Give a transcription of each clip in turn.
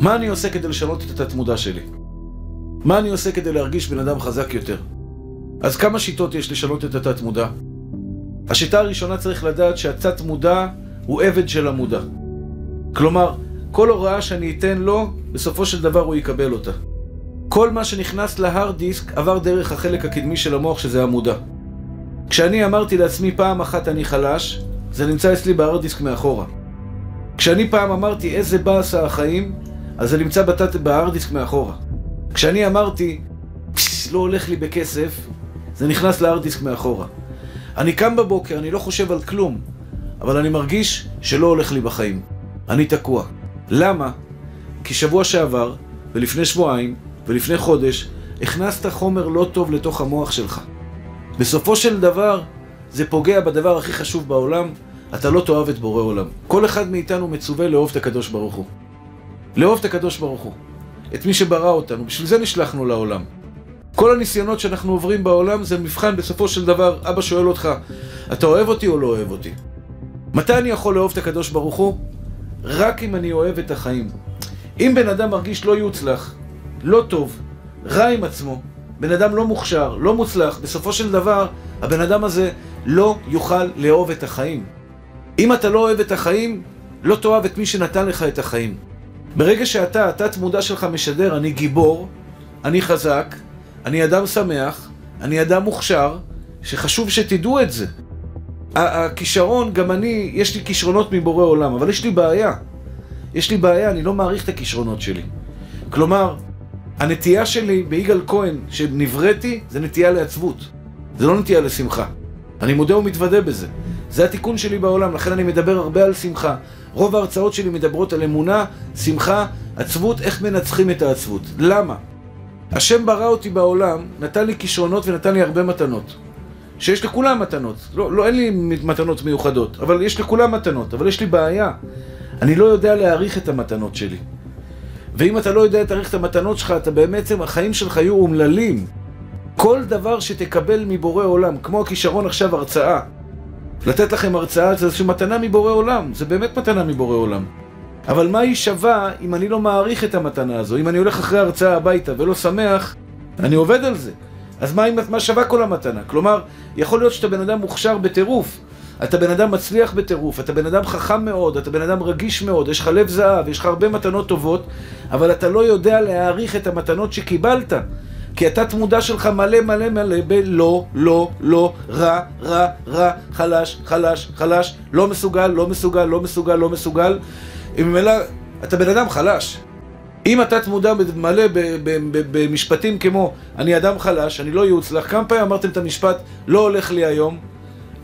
מה אני עושה כדי לשנות את התת-מודע שלי? מה אני עושה כדי להרגיש בן אדם חזק יותר? אז כמה שיטות יש לשנות את התת-מודע? השיטה הראשונה צריך לדעת שהתת-מודע הוא עבד של המודע. כלומר, כל הוראה שאני אתן לו, בסופו של דבר הוא יקבל אותה. כל מה שנכנס להארד דיסק עבר דרך החלק הקדמי של המוח, שזה המודע. כשאני אמרתי לעצמי פעם אחת אני חלש, זה נמצא אצלי בהארד דיסק מאחורה. כשאני פעם אמרתי איזה באסה החיים, אז זה נמצא בתת... בהארד דיסק מאחורה. כשאני אמרתי, לא הולך לי בכסף, זה נכנס להארד דיסק מאחורה. אני קם בבוקר, אני לא חושב על כלום, אבל אני מרגיש שלא הולך לי בחיים. אני תקוע. למה? כי שבוע שעבר, ולפני שבועיים, ולפני חודש, הכנסת חומר לא טוב לתוך המוח שלך. בסופו של דבר, זה פוגע בדבר הכי חשוב בעולם, אתה לא תאהב את בורא עולם. כל אחד מאיתנו מצווה לאהוב את הקדוש ברוך הוא. לאהוב את הקדוש ברוך הוא. את מי שברא אותנו, בשביל זה נשלחנו לעולם. כל הניסיונות שאנחנו עוברים בעולם זה מבחן בסופו של דבר, אבא שואל אותך, אתה אוהב אותי או לא אוהב אותי? מתי אני יכול לאהוב את הקדוש ברוך הוא? רק אם אני אוהב את החיים. אם בן אדם מרגיש לא יוצלח, לא טוב, רע עם עצמו, בן אדם לא מוכשר, לא מוצלח, בסופו של דבר, הבן אדם הזה לא יוכל לאהוב את החיים. אם אתה לא אוהב את החיים, לא תאהב את מי שנתן לך את החיים. ברגע שאתה, התת מודע שלך משדר, אני גיבור, אני חזק, אני אדם שמח, אני אדם מוכשר, שחשוב שתדעו את זה. הכישרון, גם אני, יש לי כישרונות מבורא עולם, אבל יש לי בעיה. יש לי בעיה, אני לא מעריך את הכישרונות שלי. כלומר, הנטייה שלי ביגאל כהן, שנבראתי, זה נטייה לעצבות. זה לא נטייה לשמחה. אני מודה ומתוודה בזה. זה התיקון שלי בעולם, לכן אני מדבר הרבה על שמחה. רוב ההרצאות שלי מדברות על אמונה, שמחה, עצבות, איך מנצחים את העצבות. למה? השם ברא אותי בעולם, נתן לי כישרונות ונתן לי הרבה מתנות. שיש לכולם מתנות. לא, לא, אין לי מתנות מיוחדות, אבל יש לכולם מתנות. אבל יש לי בעיה. אני לא יודע להעריך את המתנות שלי. ואם אתה לא יודע להעריך את המתנות שלך, אתה בעצם, החיים שלך יהיו אומללים. כל דבר שתקבל מבורא עולם, כמו הכישרון עכשיו הרצאה, לתת לכם הרצאה זה איזושהי מתנה מבורא עולם, זה באמת מתנה מבורא עולם. אבל מה היא שווה אם אני לא מעריך את המתנה הזו? אם אני הולך אחרי הרצאה הביתה ולא שמח, אני עובד על זה. אז מה, מה שווה כל המתנה? כלומר, יכול להיות שאתה בן אדם מוכשר בטירוף, אתה בן אדם מצליח בטירוף, אתה בן אדם חכם מאוד, אתה בן אדם רגיש מאוד, יש לך לב זהב, יש לך הרבה מתנות טובות, אבל אתה לא יודע להעריך את המתנות שקיבלת. כי התת מודע שלך מלא מלא מלא בלא, לא, לא, רע, רע, רע, חלש, חלש, חלש, לא מסוגל, לא מסוגל, לא מסוגל, לא מסוגל. ממילא, אתה בן אדם חלש. אם התת מודע מלא במשפטים כמו אני אדם חלש, אני לא יוצלח, כמה פעמים אמרתם את המשפט לא הולך לי היום,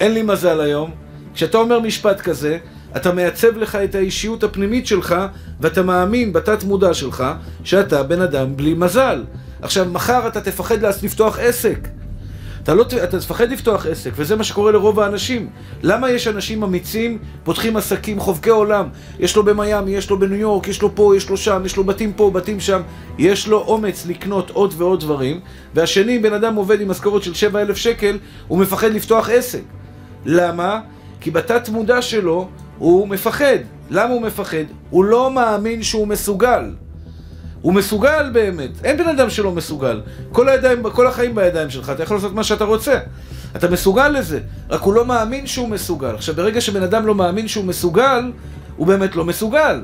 אין לי מזל היום, כשאתה אומר משפט כזה, אתה מעצב לך את האישיות הפנימית שלך ואתה מאמין בתת מודע שלך שאתה בן אדם בלי מזל. עכשיו, מחר אתה תפחד לפתוח עסק. אתה לא, אתה תפחד לפתוח עסק, וזה מה שקורה לרוב האנשים. למה יש אנשים אמיצים, פותחים עסקים, חובקי עולם? יש לו במיאמי, יש לו בניו יורק, יש לו פה, יש לו שם, יש לו בתים פה, בתים שם. יש לו אומץ לקנות עוד ועוד דברים, והשני, בן אדם עובד עם משכורת של 7,000 שקל, הוא מפחד לפתוח עסק. למה? כי בתת מודע שלו הוא מפחד. למה הוא מפחד? הוא לא מאמין שהוא מסוגל. הוא מסוגל באמת. אין בן אדם שלא מסוגל. כל הידיים, כל החיים בידיים שלך, אתה יכול לעשות מה שאתה רוצה. אתה מסוגל לזה, רק הוא לא מאמין שהוא מסוגל. עכשיו, ברגע שבן אדם לא מאמין שהוא מסוגל, הוא באמת לא מסוגל.